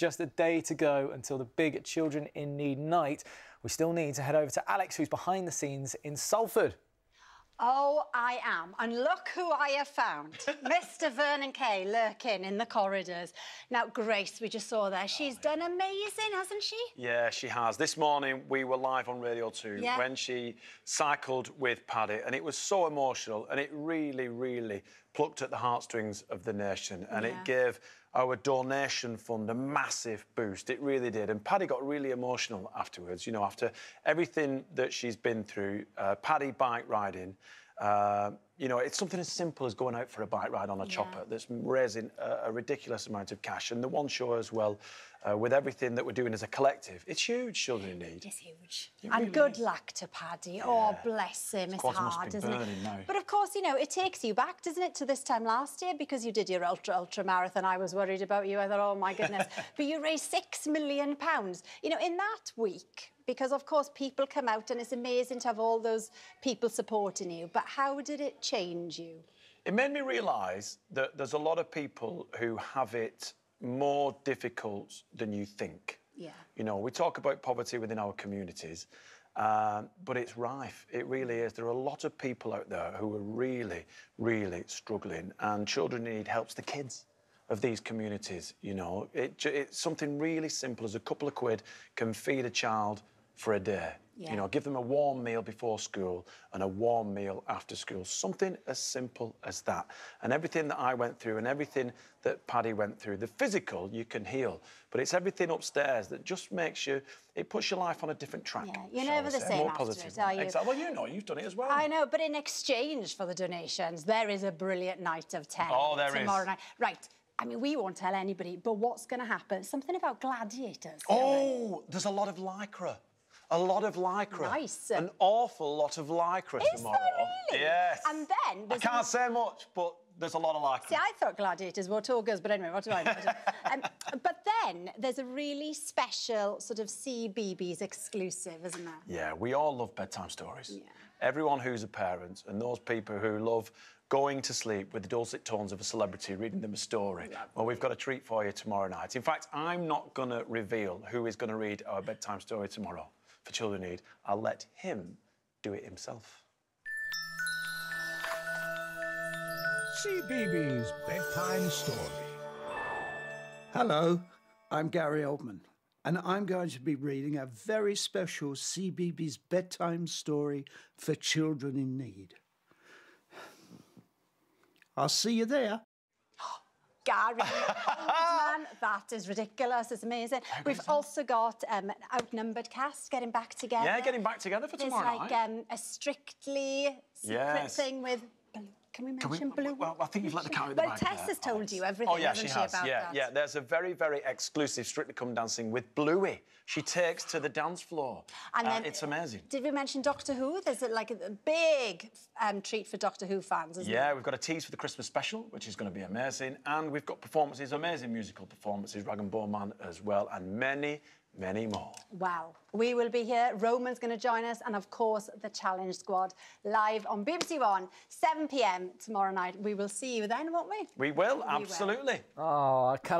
just a day to go until the big Children in Need night. We still need to head over to Alex, who's behind the scenes in Salford. Oh, I am. And look who I have found. Mr. Vernon Kay lurking in the corridors. Now, Grace, we just saw there. She's oh, done amazing, hasn't she? Yeah, she has. This morning we were live on Radio 2 Yeah. when she cycled with Paddy, and it was so emotional and it really, really plucked at the heartstrings of the nation and Yeah. it gave our donation fund a massive boost. It really did. And Paddy got really emotional afterwards, you know, after everything that she's been through, uh, Paddy bike riding. Uh, you know, it's something as simple as going out for a bike ride on a chopper that's raising a, a ridiculous amount of cash. And the one show as well, uh, with everything that we're doing as a collective, it's huge, Children in Need. It's huge. It and really good is. luck to Paddy. Oh, bless him. It's hard, isn't it? now. But of course, you know, it takes you back, doesn't it, to this time last year because you did your ultra ultra marathon. I was worried about you. I thought, oh my goodness. but you raised six million pounds. You know, in that week, because of course people come out and it's amazing to have all those people supporting you. But how did it change you? It made me realise that there's a lot of people who have it more difficult than you think. Yeah. You know, we talk about poverty within our communities, um, but it's rife. It really is. There are a lot of people out there who are really, really struggling, and Children in Need helps the kids of these communities. You know, it, it's something really simple as a couple of quid can feed a child for a day. Yeah. You know, give them a warm meal before school and a warm meal after school. Something as simple as that. And everything that I went through and everything that Paddy went through, the physical you can heal, but it's everything upstairs that just makes you, it puts your life on a different track. Yeah, you're never the same More after positive. it, are you? Exactly. Well, you know, you've done it as well. I know, but in exchange for the donations, there is a brilliant night of 10 Oh, there is. tomorrow night. Right. I mean, we won't tell anybody, but what's going to happen? Something about gladiators. Oh, there's a lot of lycra. A lot of lycra. Nice. An awful lot of lycra Is tomorrow. really? Yes. And then I can't say much, but there's a lot of lycra. See, I thought gladiators were togas, but anyway, what do I know? um, but then there's a really special sort of CBeebies exclusive, isn't there? Yeah, we all love bedtime stories. Yeah. Everyone who's a parent and those people who love going to sleep with the dulcet tones of a celebrity reading them a story. Well, we've got a treat for you tomorrow night. In fact, I'm not going to reveal who is going to read our bedtime story tomorrow for Children in Need. I'll let him do it himself. CBeebies Bedtime Story. Hello, I'm Gary Oldman, and I'm going to be reading a very special CBeebies bedtime story for children in need. I'll see you there. Gary Oldman, that is ridiculous. It's amazing. We've also got um, an outnumbered cast getting back together. Yeah, getting back together for There's tomorrow like night. um, a strictly secret Yes. thing with. Can we Can we- mention blue? Well, I think you've let the cat out Well, Tess has told Alex. you everything, Oh, yeah, she she, has. about yeah, that? yeah. There's a very, very exclusive Strictly Come Dancing with Bluey. She takes to the dance floor. And Uh, then, it's amazing. Did we mention Doctor Who? There's a, like a, big um, treat for Doctor Who fans, isn't Yeah, there? we've got a tease for the Christmas special, which is going to be amazing. And we've got performances, amazing musical performances, Rag and Bone Man as well, and many, many more. Well, we will be here. Roman's going to join us, and of course, the Challenge Squad live on BBC One, 7 pm tomorrow night. We will see you then, won't we? We will, will. absolutely. Oh, I cannot